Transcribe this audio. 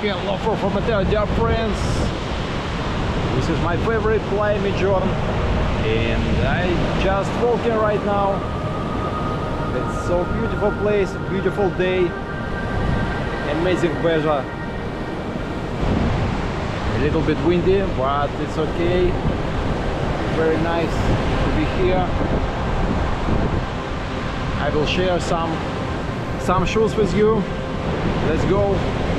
Hello for Formentera, dear friends. This is my favorite play, Jordan, and I just walking right now. It's so beautiful place, beautiful day, amazing weather. A little bit windy, but it's okay. Very nice to be here. I will share some some shoes with you. Let's go.